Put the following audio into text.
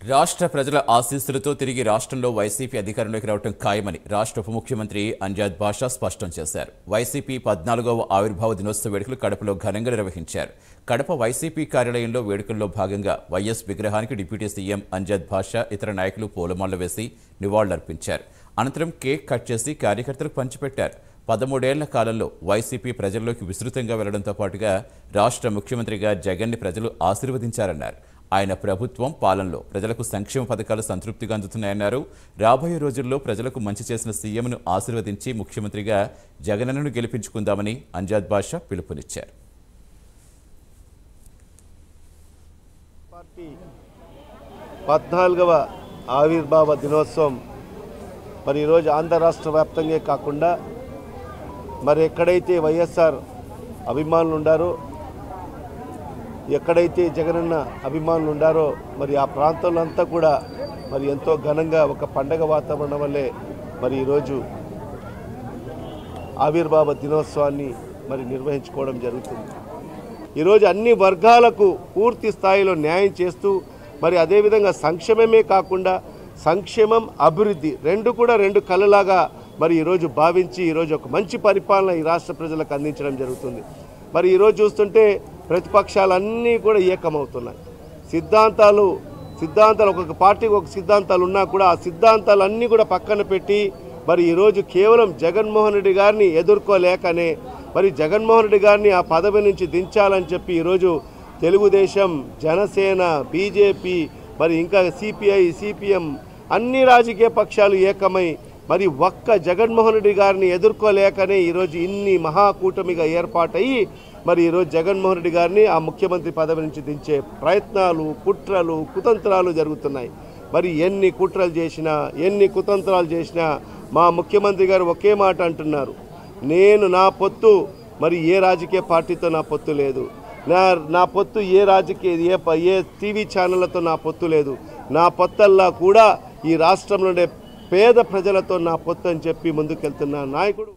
రాష్ట్ర ప్రజల ఆశీస్సులతో తిరిగి రాష్ట్రంలో వైసీపీ అధికారంలోకి రావడం ఖాయమని రాష్ట్ర ఉప ముఖ్యమంత్రి అంజాద్ బాషా స్పష్టం చేశారు. వైసీపీ పద్నాలుగవ ఆవిర్భావ దినోత్సవ వేడుకలు కడపలో ఘనంగా నిర్వహించారు. కడప వైసీపీ కార్యాలయంలో వేడుకల్లో భాగంగా వైఎస్ విగ్రహానికి డిప్యూటీ సీఎం అంజాద్ బాషా ఇతర నాయకులు పూలమాలలు వేసి నివాళులర్పించారు. అనంతరం కేక్ కట్ చేసి కార్యకర్తలకు పంచిపెట్టారు. పదమూడేళ్ళ కాలంలో వైసీపీ ప్రజల్లోకి విస్తృతంగా వెళ్ళడంతో పాటుగా రాష్ట్ర ముఖ్యమంత్రిగా జగన్ని ప్రజలు ఆశీర్వదించారన్నారు. ఆయన ప్రభుత్వం పాలనలో ప్రజలకు సంక్షేమ పథకాలు సంతృప్తిగా అందుతున్నాయన్నారు. రాబోయే రోజుల్లో ప్రజలకు మంచి చేసిన సీఎంను ఆశీర్వదించి ముఖ్యమంత్రిగా జగనన్నను గెలిపించుకుందామని అంజాద్ బాషా పిలుపునిచ్చారు. పార్టీ పద్నాలుగవ ఆవిర్భావ దినోత్సవం మరి ఈరోజు ఆంధ్ర రాష్ట్ర వ్యాప్తంగా కాకుండా మరి ఎక్కడైతే వైఎస్ఆర్ అభిమానులు ఉండారో ఎక్కడైతే జగనన్న అభిమానులు ఉండారో మరి ఆ ప్రాంతంలో అంతా కూడా మరి ఎంతో ఘనంగా ఒక పండగ వాతావరణం వల్లే మరి ఈరోజు ఆవిర్భావ దినోత్సవాన్ని మరి నిర్వహించుకోవడం జరుగుతుంది. ఈరోజు అన్ని వర్గాలకు పూర్తి స్థాయిలో న్యాయం చేస్తూ మరి అదేవిధంగా సంక్షేమమే కాకుండా సంక్షేమం అభివృద్ధి రెండు కూడా రెండు కళ్ళలాగా మరి ఈరోజు భావించి ఈరోజు ఒక మంచి పరిపాలన ఈ రాష్ట్ర ప్రజలకు అందించడం జరుగుతుంది. మరి ఈరోజు చూస్తుంటే ప్రతిపక్షాలన్నీ కూడా ఏకమవుతున్నాయి. సిద్ధాంతాలు సిద్ధాంతాలు ఒక్కొక్క పార్టీకి ఒక సిద్ధాంతాలు ఉన్నా కూడా ఆ సిద్ధాంతాలన్నీ కూడా పక్కన పెట్టి మరి ఈరోజు కేవలం జగన్మోహన్ రెడ్డి గారిని ఎదుర్కోలేకనే మరి జగన్మోహన్ రెడ్డి గారిని ఆ పదవి నుంచి దించాలని చెప్పి ఈరోజు తెలుగుదేశం జనసేన బీజేపీ మరి ఇంకా సిపిఐ సిపిఎం అన్ని రాజకీయ పక్షాలు ఏకమై మరి ఒక్క జగన్మోహన్ రెడ్డి గారిని ఎదుర్కోలేకనే ఈరోజు ఇన్ని మహాకూటమిగా ఏర్పాటయ్యి మరి ఈరోజు జగన్మోహన్ రెడ్డి గారిని ఆ ముఖ్యమంత్రి పదవి నుంచి దించే ప్రయత్నాలు కుట్రలు కుతంత్రాలు జరుగుతున్నాయి. మరి ఎన్ని కుట్రలు చేసినా ఎన్ని కుతంత్రాలు చేసినా మా ముఖ్యమంత్రి గారు ఒకే మాట అంటున్నారు. నేను నా పొత్తు మరి ఏ రాజకీయ పార్టీతో నా పొత్తు లేదు. నా నా పొత్తు ఏ రాజకీయ ఏ ఏ టీవీ ఛానళ్ళతో నా పొత్తు లేదు. నా పొత్తల్లా కూడా ఈ రాష్ట్రంలోనే పేద ప్రజలతో నా పొత్తు అని చెప్పి ముందుకెళ్తున్న నాయకుడు